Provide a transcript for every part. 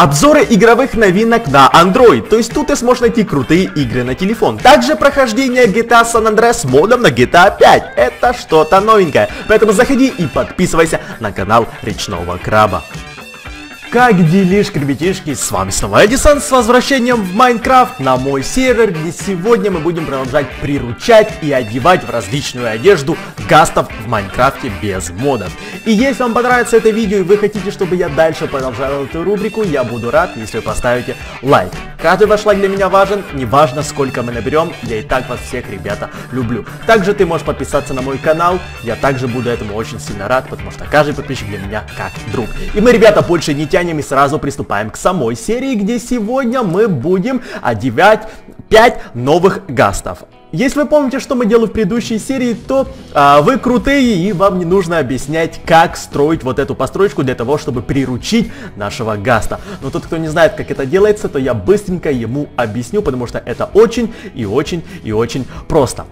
Обзоры игровых новинок на Android, то есть тут ты сможешь найти крутые игры на телефон. Также прохождение GTA San Andreas с модом на GTA 5. Это что-то новенькое. Поэтому заходи и подписывайся на канал Речного Краба. Как делишки, ребятишки? С вами снова Эдисон с возвращением в Майнкрафт на мой сервер, где сегодня мы будем продолжать приручать и одевать в различную одежду гастов в Майнкрафте без модов. И если вам понравится это видео и вы хотите, чтобы я дальше продолжал эту рубрику, я буду рад, если вы поставите лайк. Каждый ваш лайк для меня важен, неважно сколько мы наберем, я и так вас всех, ребята, люблю. Также ты можешь подписаться на мой канал, я также буду этому очень сильно рад, потому что каждый подписчик для меня как друг. И мы, ребята, больше не тянем тянем и сразу приступаем к самой серии, где сегодня мы будем одевать 5 новых гастов. Если вы помните, что мы делали в предыдущей серии, то а, вы крутые и вам не нужно объяснять, как строить вот эту постройку для того, чтобы приручить нашего гаста. Но тот, кто не знает, как это делается, то я быстренько ему объясню, потому что это очень и очень и очень просто.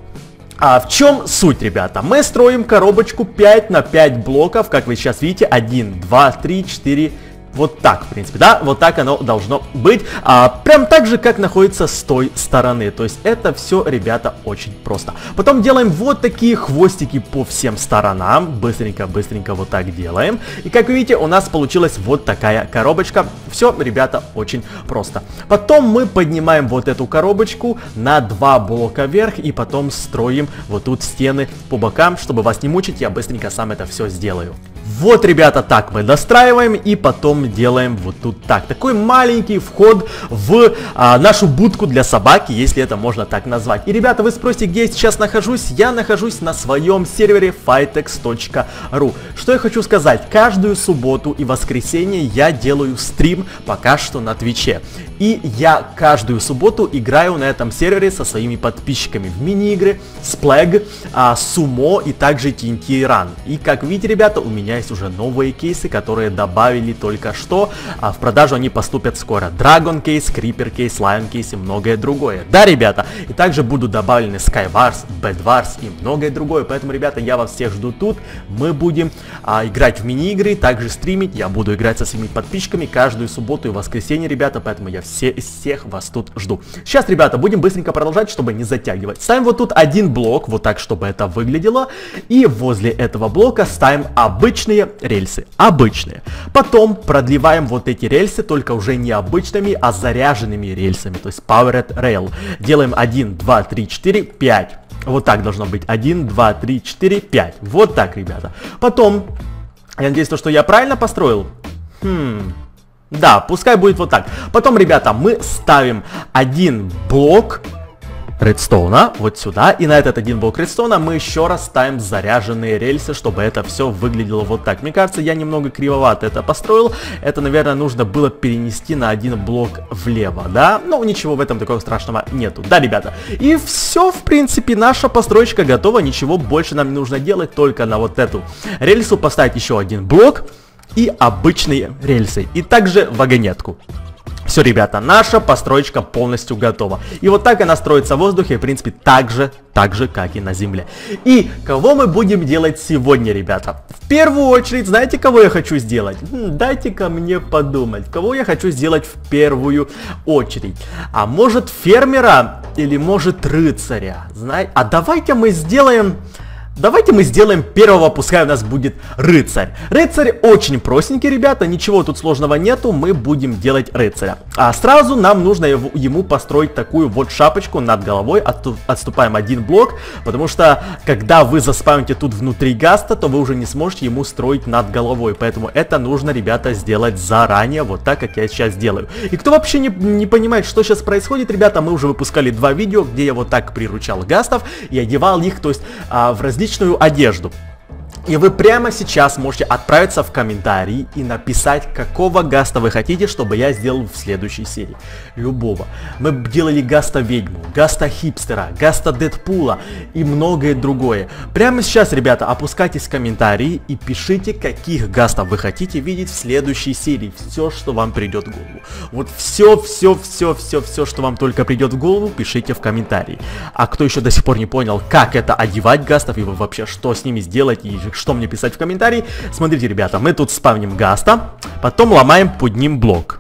А в чем суть, ребята? Мы строим коробочку 5 на 5 блоков, как вы сейчас видите, 1, 2, 3, 4, вот так, в принципе, да, вот так оно должно быть. А, прям так же, как находится с той стороны. То есть это все, ребята, очень просто. Потом делаем вот такие хвостики по всем сторонам. Быстренько-быстренько вот так делаем. И как вы видите, у нас получилась вот такая коробочка. Все, ребята, очень просто. Потом мы поднимаем вот эту коробочку на два блока вверх. И потом строим вот тут стены по бокам. Чтобы вас не мучить, я быстренько сам это все сделаю. Вот, ребята, так мы достраиваем и потом делаем вот тут так. Такой маленький вход в а, нашу будку для собаки, если это можно так назвать. И, ребята, вы спросите, где я сейчас нахожусь? Я нахожусь на своем сервере fightex.ru. Что я хочу сказать? Каждую субботу и воскресенье я делаю стрим пока что на Твиче. И я каждую субботу играю на этом сервере со своими подписчиками в мини-игры, Splag, а, Sumo и также TNT Run. И как видите, ребята, у меня есть уже новые кейсы, которые добавили только что. А в продажу они поступят скоро. Dragon кейс, Creeper кейс, Lion кейс и многое другое. Да, ребята? И также будут добавлены Skywars, Bad Wars и многое другое. Поэтому, ребята, я вас всех жду тут. Мы будем а, играть в мини-игры, также стримить. Я буду играть со своими подписчиками каждую субботу и воскресенье, ребята. Поэтому я все, всех вас тут жду. Сейчас, ребята, будем быстренько продолжать, чтобы не затягивать. Ставим вот тут один блок, вот так, чтобы это выглядело. И возле этого блока ставим обычные рельсы. Обычные. Потом продлеваем вот эти рельсы, только уже не обычными, а заряженными рельсами. То есть Powered Rail. Делаем 1, 2, 3, 4, 5. Вот так должно быть. 1, 2, 3, 4, 5. Вот так, ребята. Потом, я надеюсь, то, что я правильно построил. Хм, да, пускай будет вот так. Потом, ребята, мы ставим один блок редстоуна вот сюда. И на этот один блок редстоуна мы еще раз ставим заряженные рельсы, чтобы это все выглядело вот так. Мне кажется, я немного кривовато это построил. Это, наверное, нужно было перенести на один блок влево, да? Ну, ничего в этом такого страшного нету. Да, ребята? И все, в принципе, наша постройка готова. Ничего больше нам не нужно делать, только на вот эту рельсу поставить еще один блок и обычные рельсы. И также вагонетку. Все, ребята, наша построечка полностью готова. И вот так она строится в воздухе, в принципе, так же, так же, как и на земле. И кого мы будем делать сегодня, ребята? В первую очередь, знаете, кого я хочу сделать? Хм, Дайте-ка мне подумать, кого я хочу сделать в первую очередь. А может фермера или может рыцаря? Знаете, а давайте мы сделаем... Давайте мы сделаем первого, пускай у нас будет рыцарь. Рыцарь очень простенький, ребята, ничего тут сложного нету, мы будем делать рыцаря. А сразу нам нужно ему построить такую вот шапочку над головой, отступаем один блок, потому что когда вы заспавните тут внутри гаста, то вы уже не сможете ему строить над головой, поэтому это нужно, ребята, сделать заранее, вот так, как я сейчас делаю. И кто вообще не, не понимает, что сейчас происходит, ребята, мы уже выпускали два видео, где я вот так приручал гастов и одевал их, то есть а, в различные личную одежду. И вы прямо сейчас можете отправиться в комментарии и написать, какого гаста вы хотите, чтобы я сделал в следующей серии. Любого. Мы делали гаста ведьму, гаста хипстера, гаста Дэдпула и многое другое. Прямо сейчас, ребята, опускайтесь в комментарии и пишите, каких гастов вы хотите видеть в следующей серии. Все, что вам придет в голову. Вот все, все, все, все, все, что вам только придет в голову, пишите в комментарии. А кто еще до сих пор не понял, как это одевать гастов и вообще что с ними сделать и что мне писать в комментарии. Смотрите, ребята, мы тут спавним гаста, потом ломаем под ним блок.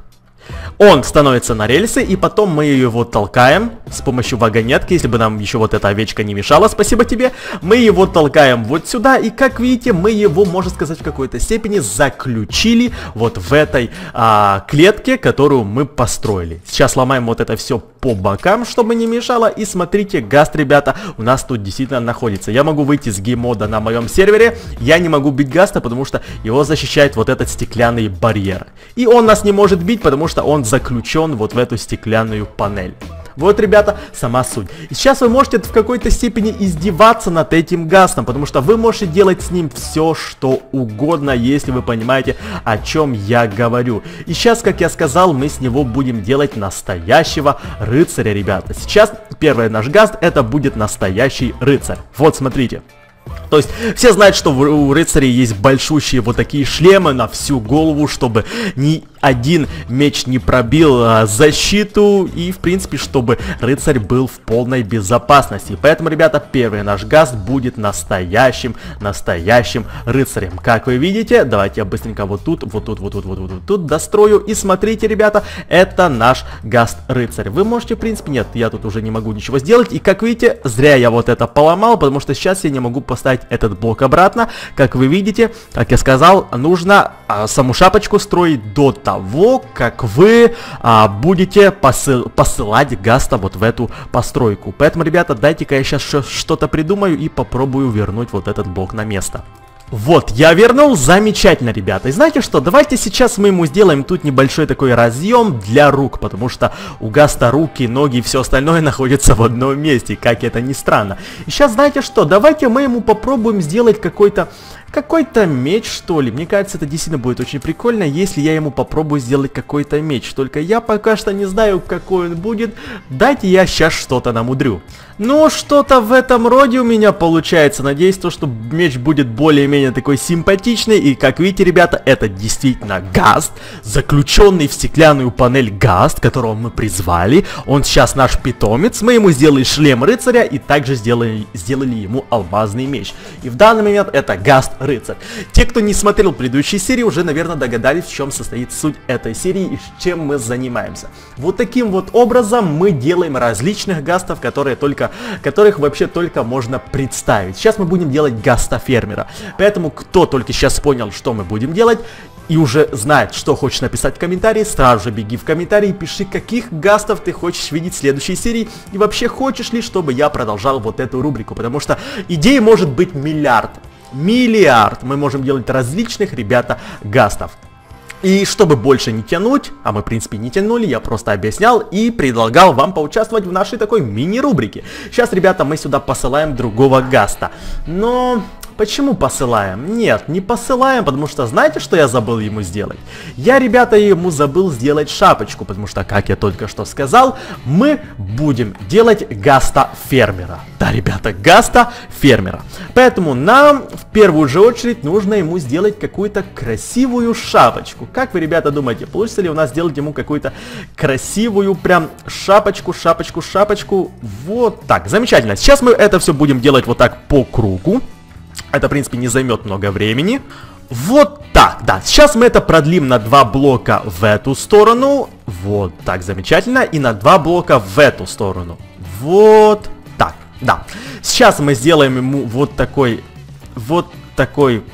Он становится на рельсы, и потом мы его толкаем с помощью вагонетки, если бы нам еще вот эта овечка не мешала, спасибо тебе. Мы его толкаем вот сюда, и как видите, мы его, можно сказать, в какой-то степени заключили вот в этой а, клетке, которую мы построили. Сейчас ломаем вот это все по бокам, чтобы не мешало, и смотрите, гаст, ребята, у нас тут действительно находится. Я могу выйти с геймода на моем сервере, я не могу бить гаста, потому что его защищает вот этот стеклянный барьер. И он нас не может бить, потому что он заключен вот в эту стеклянную панель. Вот, ребята, сама суть. И сейчас вы можете в какой-то степени издеваться над этим гастом, потому что вы можете делать с ним все, что угодно, если вы понимаете, о чем я говорю. И сейчас, как я сказал, мы с него будем делать настоящего рыцаря, ребята. Сейчас первый наш гаст, это будет настоящий рыцарь. Вот, смотрите. То есть все знают, что у рыцарей есть большущие вот такие шлемы на всю голову, чтобы ни один меч не пробил а, защиту и в принципе, чтобы рыцарь был в полной безопасности. Поэтому, ребята, первый наш гаст будет настоящим, настоящим рыцарем. Как вы видите, давайте я быстренько вот тут, вот тут, вот тут, вот тут, вот тут дострою. И смотрите, ребята, это наш гаст рыцарь. Вы можете, в принципе, нет, я тут уже не могу ничего сделать. И как видите, зря я вот это поломал, потому что сейчас я не могу поставить поставить этот блок обратно. Как вы видите, как я сказал, нужно а, саму шапочку строить до того, как вы а, будете посыл, посылать гаста вот в эту постройку. Поэтому, ребята, дайте-ка я сейчас что-то придумаю и попробую вернуть вот этот блок на место. Вот, я вернул, замечательно, ребята. И знаете что, давайте сейчас мы ему сделаем тут небольшой такой разъем для рук, потому что у Гаста руки, ноги и все остальное находится в одном месте, как это ни странно. И сейчас, знаете что, давайте мы ему попробуем сделать какой-то какой-то меч, что ли. Мне кажется, это действительно будет очень прикольно, если я ему попробую сделать какой-то меч. Только я пока что не знаю, какой он будет. Дайте я сейчас что-то намудрю. Ну, что-то в этом роде у меня получается. Надеюсь, то, что меч будет более-менее такой симпатичный. И, как видите, ребята, это действительно Гаст, заключенный в стеклянную панель Гаст, которого мы призвали. Он сейчас наш питомец. Мы ему сделали шлем рыцаря и также сделали, сделали ему алмазный меч. И в данный момент это Гаст рыцарь. Те, кто не смотрел предыдущие серии, уже, наверное, догадались, в чем состоит суть этой серии и чем мы занимаемся. Вот таким вот образом мы делаем различных гастов, которые только, которых вообще только можно представить. Сейчас мы будем делать гаста фермера. Поэтому, кто только сейчас понял, что мы будем делать, и уже знает, что хочешь написать в комментарии, сразу же беги в комментарии, пиши, каких гастов ты хочешь видеть в следующей серии, и вообще хочешь ли, чтобы я продолжал вот эту рубрику, потому что идей может быть миллиард миллиард. Мы можем делать различных, ребята, гастов. И чтобы больше не тянуть, а мы в принципе не тянули, я просто объяснял и предлагал вам поучаствовать в нашей такой мини-рубрике. Сейчас, ребята, мы сюда посылаем другого гаста. Но Почему посылаем? Нет, не посылаем, потому что знаете, что я забыл ему сделать? Я, ребята, ему забыл сделать шапочку, потому что, как я только что сказал, мы будем делать гаста фермера. Да, ребята, гаста фермера. Поэтому нам в первую же очередь нужно ему сделать какую-то красивую шапочку. Как вы, ребята, думаете, получится ли у нас сделать ему какую-то красивую прям шапочку, шапочку, шапочку? Вот так, замечательно. Сейчас мы это все будем делать вот так по кругу. Это, в принципе, не займет много времени. Вот так, да. Сейчас мы это продлим на два блока в эту сторону. Вот так, замечательно. И на два блока в эту сторону. Вот так, да. Сейчас мы сделаем ему вот такой... Вот такой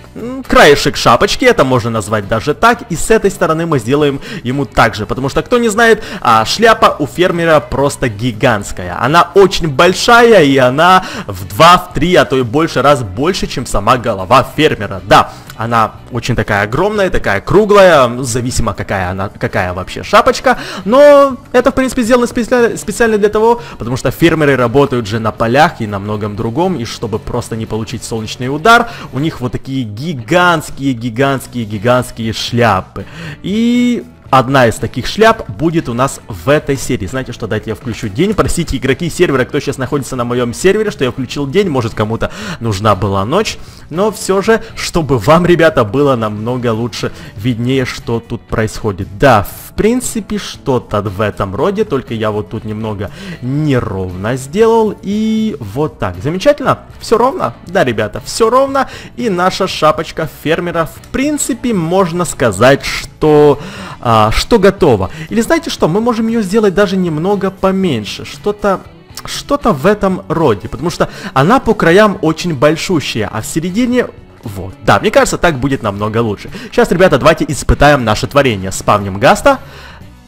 краешек шапочки, это можно назвать даже так, и с этой стороны мы сделаем ему так же, потому что, кто не знает, а, шляпа у фермера просто гигантская, она очень большая, и она в 2, в 3, а то и больше раз больше, чем сама голова фермера, да, она очень такая огромная, такая круглая, зависимо какая она, какая вообще шапочка. Но это, в принципе, сделано специально, специально для того, потому что фермеры работают же на полях и на многом другом. И чтобы просто не получить солнечный удар, у них вот такие гигантские, гигантские, гигантские шляпы. И одна из таких шляп будет у нас в этой серии. Знаете что, дайте я включу день. Простите, игроки сервера, кто сейчас находится на моем сервере, что я включил день. Может, кому-то нужна была ночь. Но все же, чтобы вам, ребята, было намного лучше виднее, что тут происходит. Да, в принципе, что-то в этом роде, только я вот тут немного неровно сделал. И вот так. Замечательно? Все ровно? Да, ребята, все ровно. И наша шапочка фермера, в принципе, можно сказать, что, а, что готова. Или знаете что, мы можем ее сделать даже немного поменьше. Что-то что-то в этом роде, потому что она по краям очень большущая, а в середине вот, да, мне кажется, так будет намного лучше. Сейчас, ребята, давайте испытаем наше творение. Спавним Гаста.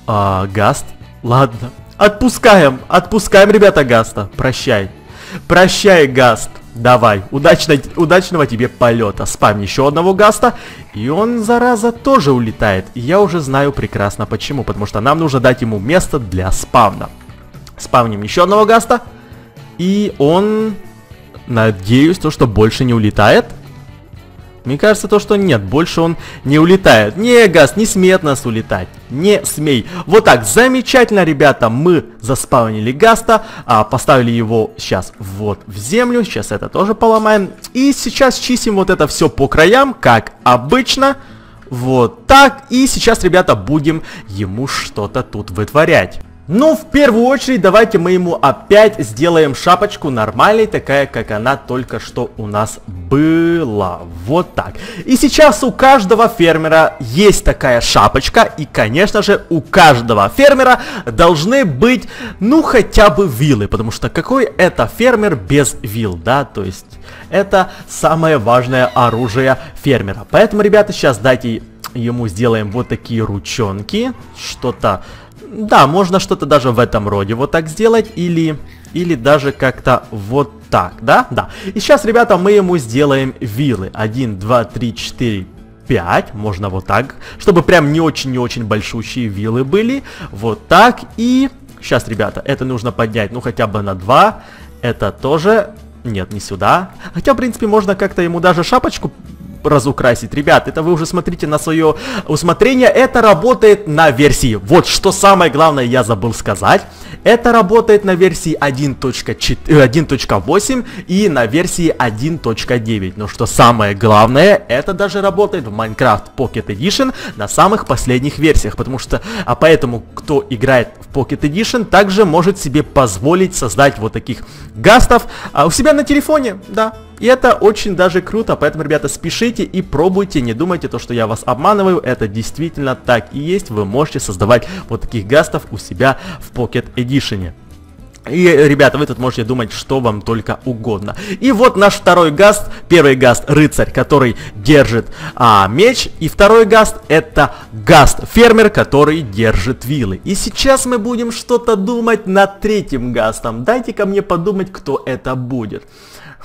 А, Гаст, ладно. Отпускаем, отпускаем, ребята, Гаста. Прощай. Прощай, Гаст. Давай, удачно, удачного тебе полета. Спам еще одного Гаста. И он, зараза, тоже улетает. И я уже знаю прекрасно почему. Потому что нам нужно дать ему место для спавна. Спавним еще одного Гаста. И он... Надеюсь, то, что больше не улетает. Мне кажется, то, что нет, больше он не улетает. Не, Газ, не смей от нас улетать. Не смей. Вот так, замечательно, ребята, мы заспавнили Гаста, а, поставили его сейчас вот в землю, сейчас это тоже поломаем. И сейчас чистим вот это все по краям, как обычно. Вот так, и сейчас, ребята, будем ему что-то тут вытворять. Ну, в первую очередь, давайте мы ему опять сделаем шапочку нормальной, такая, как она только что у нас была. Вот так. И сейчас у каждого фермера есть такая шапочка, и, конечно же, у каждого фермера должны быть, ну, хотя бы вилы, потому что какой это фермер без вил, да, то есть это самое важное оружие фермера. Поэтому, ребята, сейчас дайте ему сделаем вот такие ручонки, что-то да, можно что-то даже в этом роде вот так сделать, или, или даже как-то вот так, да? Да. И сейчас, ребята, мы ему сделаем вилы. 1, 2, 3, 4, 5, можно вот так, чтобы прям не очень-не очень большущие вилы были. Вот так, и... Сейчас, ребята, это нужно поднять, ну, хотя бы на 2. Это тоже... Нет, не сюда. Хотя, в принципе, можно как-то ему даже шапочку разукрасить. Ребят, это вы уже смотрите на свое усмотрение. Это работает на версии. Вот что самое главное я забыл сказать. Это работает на версии 1.8 э, и на версии 1.9. Но что самое главное, это даже работает в Minecraft Pocket Edition на самых последних версиях. Потому что, а поэтому, кто играет в Pocket Edition, также может себе позволить создать вот таких гастов а, у себя на телефоне. Да, и это очень даже круто, поэтому, ребята, спешите и пробуйте, не думайте то, что я вас обманываю, это действительно так и есть, вы можете создавать вот таких гастов у себя в Pocket Edition. И, ребята, вы тут можете думать, что вам только угодно. И вот наш второй гаст. Первый гаст рыцарь, который держит а, меч. И второй гаст это гаст фермер, который держит вилы. И сейчас мы будем что-то думать над третьим гастом. Дайте-ка мне подумать, кто это будет.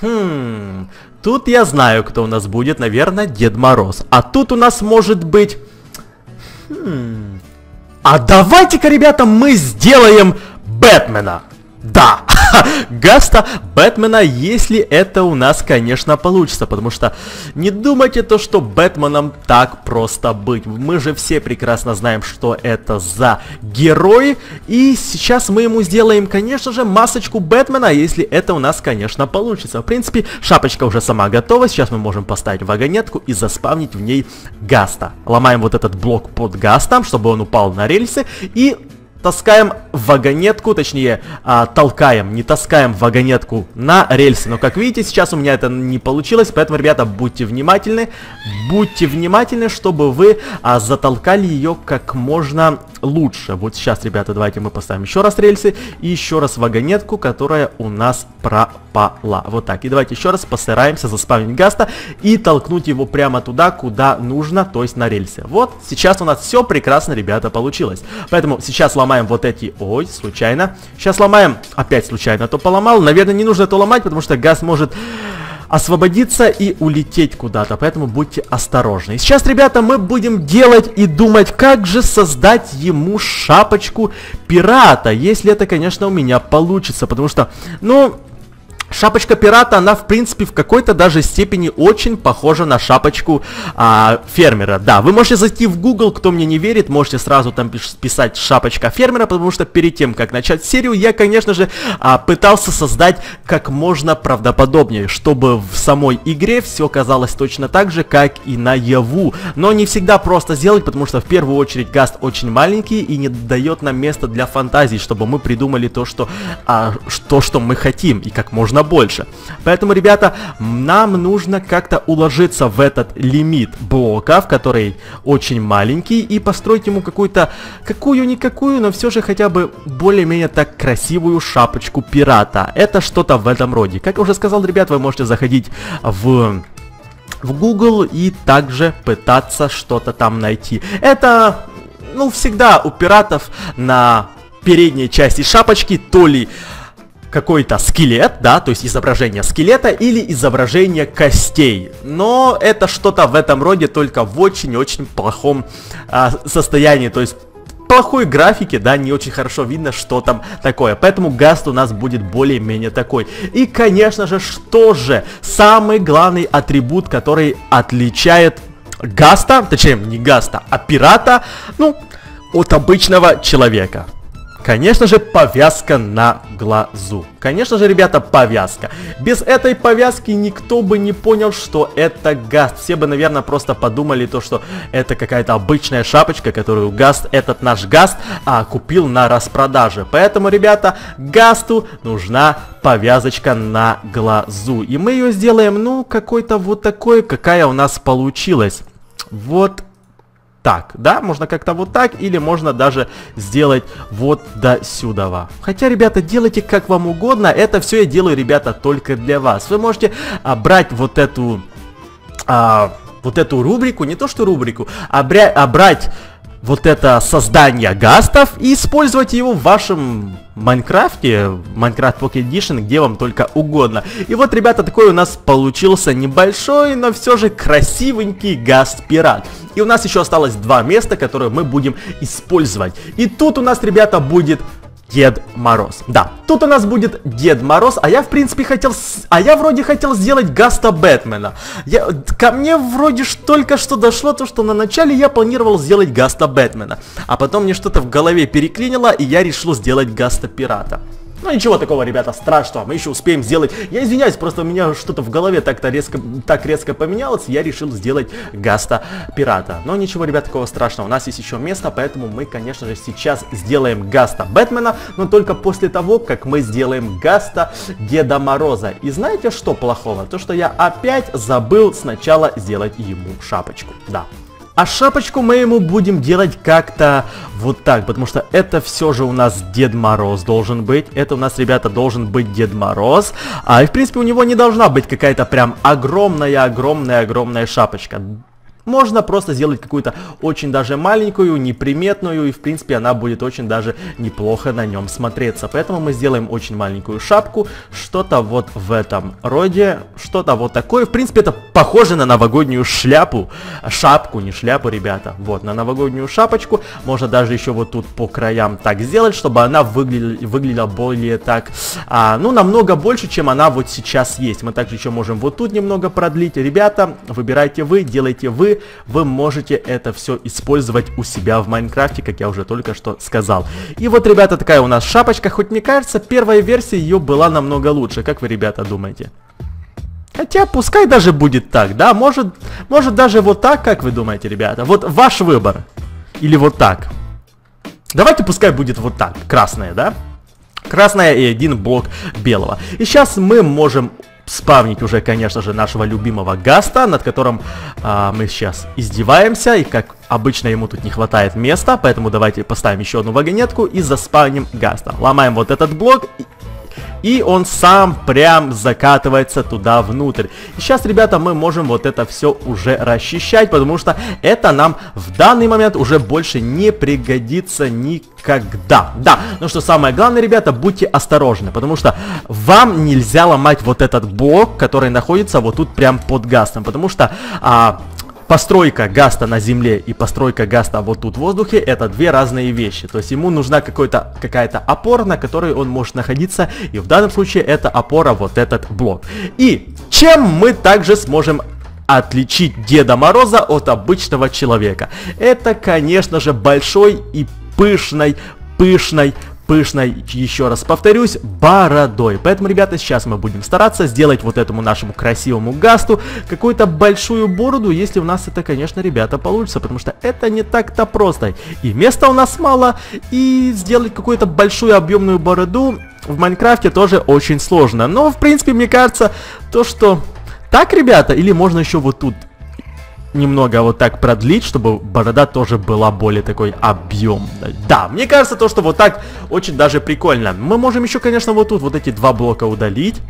Хм, тут я знаю, кто у нас будет, наверное, Дед Мороз. А тут у нас может быть... Хм... А давайте-ка, ребята, мы сделаем Бэтмена. Да, Гаста Бэтмена, если это у нас, конечно, получится, потому что не думайте то, что Бэтменом так просто быть. Мы же все прекрасно знаем, что это за герой, и сейчас мы ему сделаем, конечно же, масочку Бэтмена, если это у нас, конечно, получится. В принципе, шапочка уже сама готова, сейчас мы можем поставить вагонетку и заспавнить в ней Гаста. Ломаем вот этот блок под Гастом, чтобы он упал на рельсы, и таскаем вагонетку, точнее, а, толкаем, не таскаем вагонетку на рельсы. Но, как видите, сейчас у меня это не получилось, поэтому, ребята, будьте внимательны, будьте внимательны, чтобы вы а, затолкали ее как можно лучше. Вот сейчас, ребята, давайте мы поставим еще раз рельсы и еще раз вагонетку, которая у нас пропала. Вот так. И давайте еще раз постараемся заспавнить Гаста и толкнуть его прямо туда, куда нужно, то есть на рельсы. Вот, сейчас у нас все прекрасно, ребята, получилось. Поэтому сейчас ломаем вот эти... Ой, случайно. Сейчас ломаем... Опять случайно то поломал. Наверное, не нужно это ломать, потому что газ может освободиться и улететь куда-то, поэтому будьте осторожны. Сейчас, ребята, мы будем делать и думать, как же создать ему шапочку пирата, если это, конечно, у меня получится, потому что, ну, Шапочка пирата, она в принципе в какой-то даже степени очень похожа на шапочку а, фермера. Да, вы можете зайти в Google, кто мне не верит, можете сразу там писать шапочка фермера, потому что перед тем, как начать серию, я, конечно же, а, пытался создать как можно правдоподобнее, чтобы в самой игре все казалось точно так же, как и наяву. Но не всегда просто сделать, потому что в первую очередь гаст очень маленький и не дает нам места для фантазий, чтобы мы придумали то, что, а, то, что мы хотим, и как можно больше. Поэтому, ребята, нам нужно как-то уложиться в этот лимит блоков, который очень маленький, и построить ему какую-то, какую-никакую, но все же хотя бы более-менее так красивую шапочку пирата. Это что-то в этом роде. Как я уже сказал, ребят, вы можете заходить в в Google и также пытаться что-то там найти. Это, ну, всегда у пиратов на передней части шапочки то ли какой-то скелет, да, то есть изображение скелета или изображение костей. Но это что-то в этом роде, только в очень-очень плохом а, состоянии, то есть плохой графике, да, не очень хорошо видно, что там такое. Поэтому гаст у нас будет более-менее такой. И, конечно же, что же самый главный атрибут, который отличает гаста, точнее, не гаста, а пирата, ну, от обычного человека. Конечно же, повязка на глазу. Конечно же, ребята, повязка. Без этой повязки никто бы не понял, что это Гаст. Все бы, наверное, просто подумали то, что это какая-то обычная шапочка, которую Гаст, этот наш Гаст, а, купил на распродаже. Поэтому, ребята, Гасту нужна повязочка на глазу. И мы ее сделаем, ну, какой-то вот такой, какая у нас получилась. Вот так, да, можно как-то вот так, или можно даже сделать вот до сюда. Хотя, ребята, делайте как вам угодно, это все я делаю, ребята, только для вас. Вы можете а, брать вот эту, а, вот эту рубрику, не то что рубрику, а, бря, а брать вот это создание гастов и использовать его в вашем Майнкрафте, Minecraft Pocket Edition, где вам только угодно. И вот, ребята, такой у нас получился небольшой, но все же красивенький гаст-пират. И у нас еще осталось два места, которые мы будем использовать. И тут у нас, ребята, будет Дед Мороз. Да, тут у нас будет Дед Мороз, а я в принципе хотел, а я вроде хотел сделать Гаста Бэтмена. Я, ко мне вроде ж только что дошло то, что на начале я планировал сделать Гаста Бэтмена, а потом мне что-то в голове переклинило, и я решил сделать Гаста Пирата. Ну ничего такого, ребята, страшного, мы еще успеем сделать. Я извиняюсь, просто у меня что-то в голове так-то резко, так резко поменялось, я решил сделать Гаста Пирата. Но ничего, ребят, такого страшного, у нас есть еще место, поэтому мы, конечно же, сейчас сделаем Гаста Бэтмена, но только после того, как мы сделаем Гаста Деда Мороза. И знаете, что плохого? То, что я опять забыл сначала сделать ему шапочку. Да, а шапочку мы ему будем делать как-то вот так, потому что это все же у нас Дед Мороз должен быть. Это у нас, ребята, должен быть Дед Мороз. А и, в принципе, у него не должна быть какая-то прям огромная-огромная-огромная шапочка. Можно просто сделать какую-то очень даже маленькую, неприметную, и в принципе она будет очень даже неплохо на нем смотреться. Поэтому мы сделаем очень маленькую шапку, что-то вот в этом роде, что-то вот такое. В принципе это похоже на новогоднюю шляпу, шапку, не шляпу, ребята. Вот, на новогоднюю шапочку. Можно даже еще вот тут по краям так сделать, чтобы она выглядела, выглядела более так, а, ну намного больше, чем она вот сейчас есть. Мы также еще можем вот тут немного продлить. Ребята, выбирайте вы, делайте вы вы, можете это все использовать у себя в Майнкрафте, как я уже только что сказал. И вот, ребята, такая у нас шапочка, хоть мне кажется, первая версия ее была намного лучше. Как вы, ребята, думаете? Хотя, пускай даже будет так, да? Может, может даже вот так, как вы думаете, ребята? Вот ваш выбор. Или вот так. Давайте пускай будет вот так, красная, да? Красная и один блок белого. И сейчас мы можем спавнить уже, конечно же, нашего любимого Гаста, над которым а, мы сейчас издеваемся, и как обычно ему тут не хватает места, поэтому давайте поставим еще одну вагонетку и заспавним Гаста. Ломаем вот этот блок он сам прям закатывается туда внутрь. И сейчас, ребята, мы можем вот это все уже расчищать, потому что это нам в данный момент уже больше не пригодится никогда. Да, ну что самое главное, ребята, будьте осторожны, потому что вам нельзя ломать вот этот блок, который находится вот тут прям под газом, потому что... А, постройка гаста на земле и постройка гаста вот тут в воздухе это две разные вещи. То есть ему нужна какая-то опора, на которой он может находиться. И в данном случае это опора вот этот блок. И чем мы также сможем отличить Деда Мороза от обычного человека? Это, конечно же, большой и пышной, пышной, пышной, еще раз повторюсь, бородой. Поэтому, ребята, сейчас мы будем стараться сделать вот этому нашему красивому гасту какую-то большую бороду, если у нас это, конечно, ребята, получится, потому что это не так-то просто. И места у нас мало, и сделать какую-то большую объемную бороду в Майнкрафте тоже очень сложно. Но, в принципе, мне кажется, то, что... Так, ребята, или можно еще вот тут немного вот так продлить, чтобы борода тоже была более такой объемной. Да, мне кажется, то, что вот так очень даже прикольно. Мы можем еще, конечно, вот тут вот эти два блока удалить.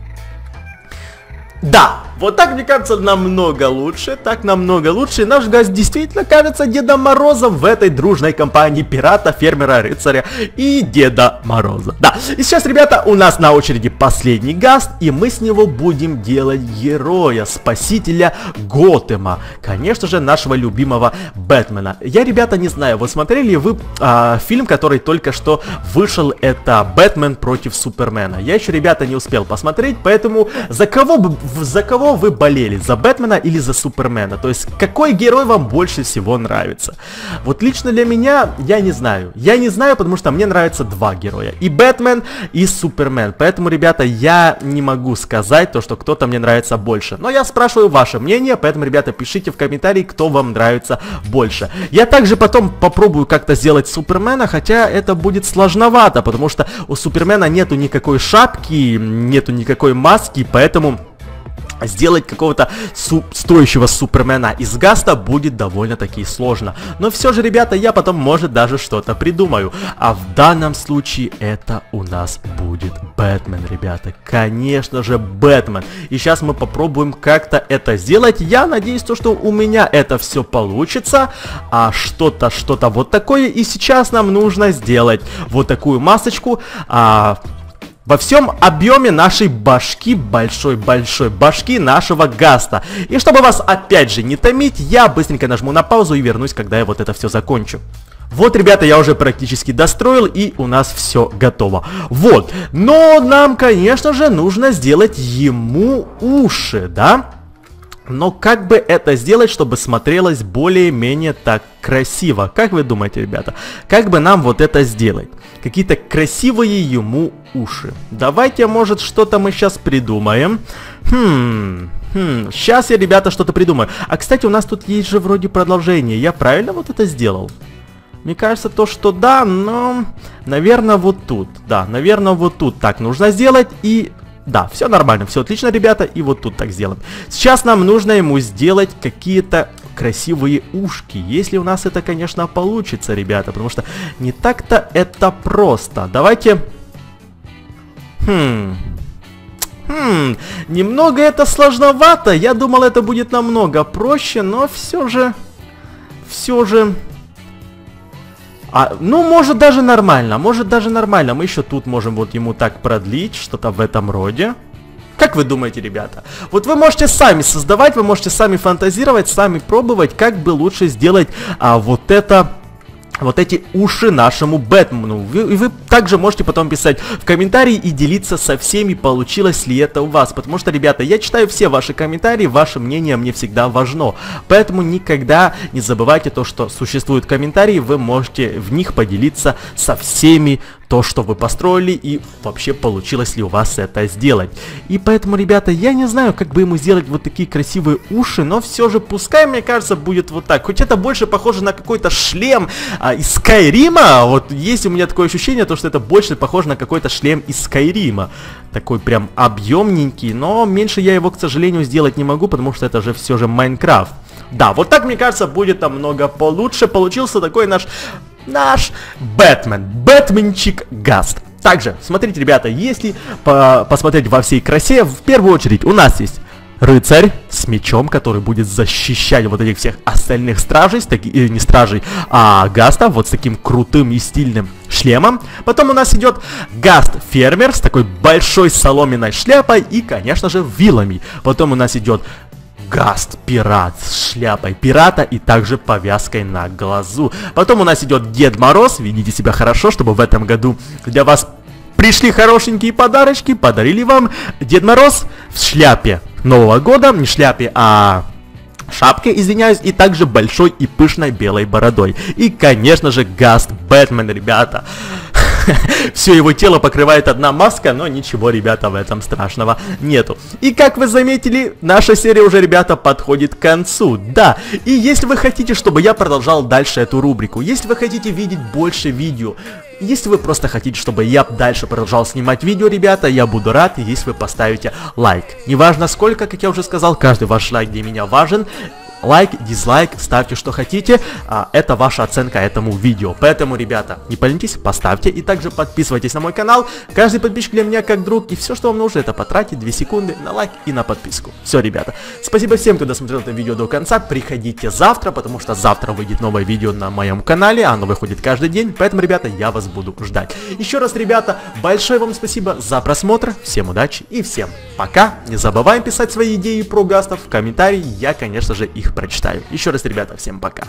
Да, вот так, мне кажется, намного лучше, так намного лучше. наш гость действительно кажется Дедом Морозом в этой дружной компании пирата, фермера, рыцаря и Деда Мороза. Да, и сейчас, ребята, у нас на очереди последний гаст, и мы с него будем делать героя, спасителя Готэма. Конечно же, нашего любимого Бэтмена. Я, ребята, не знаю, вы смотрели вы а, фильм, который только что вышел, это Бэтмен против Супермена. Я еще, ребята, не успел посмотреть, поэтому за кого бы за кого вы болели? За Бэтмена или за Супермена? То есть, какой герой вам больше всего нравится? Вот лично для меня, я не знаю. Я не знаю, потому что мне нравятся два героя. И Бэтмен, и Супермен. Поэтому, ребята, я не могу сказать то, что кто-то мне нравится больше. Но я спрашиваю ваше мнение, поэтому, ребята, пишите в комментарии, кто вам нравится больше. Я также потом попробую как-то сделать Супермена, хотя это будет сложновато, потому что у Супермена нету никакой шапки, нету никакой маски, поэтому сделать какого-то су стоящего супермена из гаста будет довольно-таки сложно. Но все же, ребята, я потом, может, даже что-то придумаю. А в данном случае это у нас будет Бэтмен, ребята. Конечно же, Бэтмен. И сейчас мы попробуем как-то это сделать. Я надеюсь, то, что у меня это все получится. А что-то, что-то вот такое. И сейчас нам нужно сделать вот такую масочку. А, во всем объеме нашей башки, большой-большой башки нашего гаста. И чтобы вас опять же не томить, я быстренько нажму на паузу и вернусь, когда я вот это все закончу. Вот, ребята, я уже практически достроил, и у нас все готово. Вот, но нам, конечно же, нужно сделать ему уши, да? Но как бы это сделать, чтобы смотрелось более-менее так красиво? Как вы думаете, ребята? Как бы нам вот это сделать? Какие-то красивые ему уши. Давайте, может, что-то мы сейчас придумаем. Хм... Хм, сейчас я, ребята, что-то придумаю. А, кстати, у нас тут есть же вроде продолжение. Я правильно вот это сделал? Мне кажется, то, что да, но... Наверное, вот тут. Да, наверное, вот тут так нужно сделать. И да, все нормально, все отлично, ребята, и вот тут так сделаем. Сейчас нам нужно ему сделать какие-то красивые ушки, если у нас это, конечно, получится, ребята, потому что не так-то это просто. Давайте... Хм... Хм, немного это сложновато, я думал это будет намного проще, но все же... Все же... А, ну, может даже нормально, может даже нормально. Мы еще тут можем вот ему так продлить, что-то в этом роде. Как вы думаете, ребята? Вот вы можете сами создавать, вы можете сами фантазировать, сами пробовать, как бы лучше сделать а, вот это вот эти уши нашему Бэтмену. Вы, вы также можете потом писать в комментарии и делиться со всеми, получилось ли это у вас. Потому что, ребята, я читаю все ваши комментарии, ваше мнение мне всегда важно. Поэтому никогда не забывайте то, что существуют комментарии, вы можете в них поделиться со всеми то, что вы построили и вообще получилось ли у вас это сделать. И поэтому, ребята, я не знаю, как бы ему сделать вот такие красивые уши, но все же пускай, мне кажется, будет вот так. Хоть это больше похоже на какой-то шлем а, из Скайрима, вот есть у меня такое ощущение, то, что это больше похоже на какой-то шлем из Скайрима. Такой прям объемненький, но меньше я его, к сожалению, сделать не могу, потому что это же все же Майнкрафт. Да, вот так, мне кажется, будет намного получше. Получился такой наш наш Бэтмен, Бэтменчик Гаст. Также, смотрите, ребята, если по посмотреть во всей красе, в первую очередь у нас есть рыцарь с мечом, который будет защищать вот этих всех остальных стражей, с таки, э, не стражей, а Гаста, вот с таким крутым и стильным шлемом. Потом у нас идет Гаст фермер с такой большой соломенной шляпой и, конечно же, вилами. Потом у нас идет Гаст Пират с шляпой пирата и также повязкой на глазу. Потом у нас идет Дед Мороз, ведите себя хорошо, чтобы в этом году для вас пришли хорошенькие подарочки, подарили вам Дед Мороз в шляпе Нового года, не шляпе, а шапке, извиняюсь, и также большой и пышной белой бородой. И, конечно же, Гаст Бэтмен, ребята. Все его тело покрывает одна маска, но ничего, ребята, в этом страшного нету. И как вы заметили, наша серия уже, ребята, подходит к концу. Да, и если вы хотите, чтобы я продолжал дальше эту рубрику, если вы хотите видеть больше видео, если вы просто хотите, чтобы я дальше продолжал снимать видео, ребята, я буду рад, если вы поставите лайк. Неважно сколько, как я уже сказал, каждый ваш лайк для меня важен лайк, дизлайк, ставьте что хотите, а, это ваша оценка этому видео. Поэтому, ребята, не поленитесь, поставьте и также подписывайтесь на мой канал. Каждый подписчик для меня как друг, и все, что вам нужно, это потратить 2 секунды на лайк и на подписку. Все, ребята. Спасибо всем, кто досмотрел это видео до конца. Приходите завтра, потому что завтра выйдет новое видео на моем канале, оно выходит каждый день, поэтому, ребята, я вас буду ждать. Еще раз, ребята, большое вам спасибо за просмотр, всем удачи и всем пока. Не забываем писать свои идеи про гастов в комментарии, я, конечно же, прочитаю. Еще раз, ребята, всем пока.